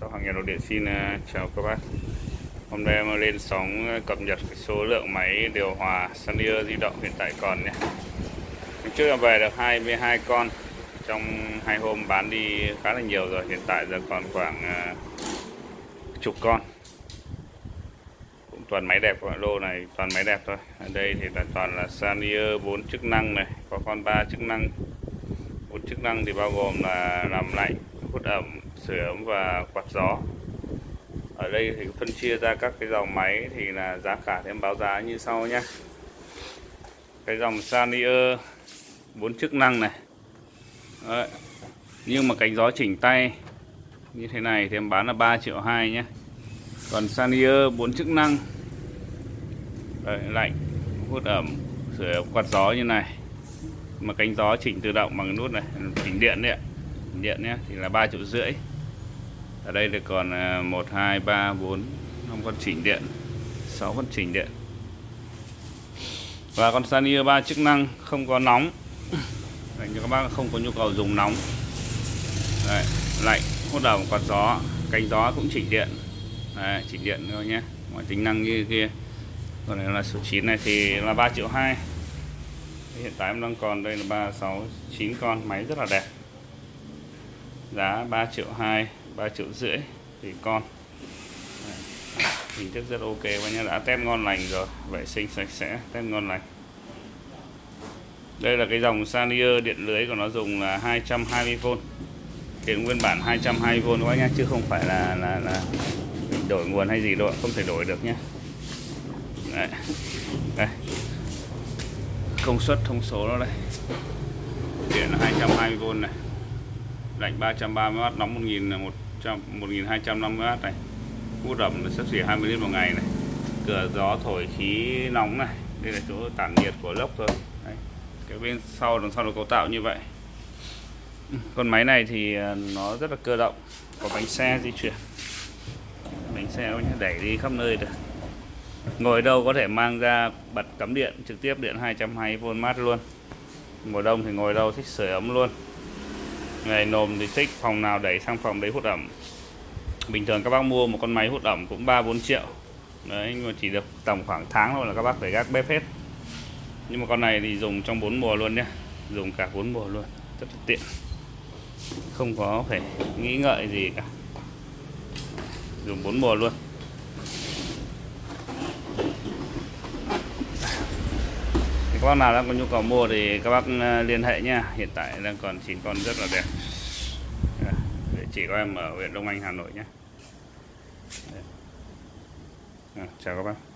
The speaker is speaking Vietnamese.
Sau hàng nhà đồ điện xin à, chào các bác. Hôm nay em lên sóng à, cập nhật cái số lượng máy điều hòa Sunnier di động hiện tại còn nhé Hôm trước em về được 22 con, Trong hai hôm bán đi khá là nhiều rồi, Hiện tại giờ còn khoảng à, chục con. Cũng toàn máy đẹp của lô này toàn máy đẹp thôi. Ở đây thì là toàn là Sunnier 4 chức năng này, Có con 3 chức năng. 4 chức năng thì bao gồm là làm lạnh hút ẩm sưởi ấm và quạt gió. Ở đây thì phân chia ra các cái dòng máy thì là giá cả thêm báo giá như sau nhé cái dòng Sanier bốn chức năng này. Đấy. nhưng mà cánh gió chỉnh tay như thế này thì em bán là 3 triệu 2 nhé còn Sanier bốn chức năng. Đấy, lạnh hút ẩm sưởi ấm quạt gió như này. Mà cánh gió chỉnh tự động bằng nút này chỉnh điện đấy ạ điện nhé thì là ba triệu rưỡi. Ở đây được còn 1 2 3 4 5 con chỉnh điện 6 con chỉnh điện. Và con Sanio 3 chức năng không có nóng. Dành cho các bác không có nhu cầu dùng nóng. Đấy, lạnh hút đầu quạt gió cánh gió cũng chỉnh điện. Đấy, chỉnh điện thôi nhé mọi tính năng như kia. Còn này là số 9 này thì là 3 triệu 2 hiện tại em đang còn đây là 369 con máy rất là đẹp giá 3 triệu 2 3 triệu rưỡi thì con. Hình thức rất ok và nhớ đã test ngon lành rồi vệ sinh sạch sẽ test ngon lành. Đây là cái dòng Sanier điện lưới của nó dùng là 220V Tiền nguyên bản 220V các bác nhé chứ không phải là là là đổi nguồn hay gì đâu không thể đổi được nhé đây, đây. Công suất thông số nó đây. Điện 220V này lạnh 330W nóng 1100 1250W này. Hút ẩm là sắp xỉ 20 lít một ngày này. Cửa gió thổi khí nóng này. Đây là chỗ tản nhiệt của lốc thôi. Đấy. cái bên sau, đằng sau nó cấu tạo như vậy. Con máy này thì à, nó rất là cơ động. Có bánh xe di chuyển. Bánh xe đẩy đi khắp nơi được. Ngồi đâu có thể mang ra bật cắm điện trực tiếp, điện 220V mát luôn. Mùa đông thì ngồi đâu thích sưởi ấm luôn ngày nồm thì thích phòng nào đẩy sang phòng đấy hút ẩm. Bình thường các bác mua một con máy hút ẩm cũng 3 4 triệu. Đấy, nhưng mà chỉ được tầm khoảng tháng thôi là các bác phải gác bếp hết. Nhưng mà con này thì dùng trong bốn mùa luôn nhé. Dùng cả bốn mùa luôn, rất là tiện. Không có phải nghĩ ngợi gì cả. Dùng bốn mùa luôn. Các bác nào đang có nhu cầu mua thì các bác ờ, liên hệ nha hiện tại đang còn chín con rất là đẹp. Địa chỉ của em ở huyện Đông Anh, Hà Nội nhé ờ, chào các bác.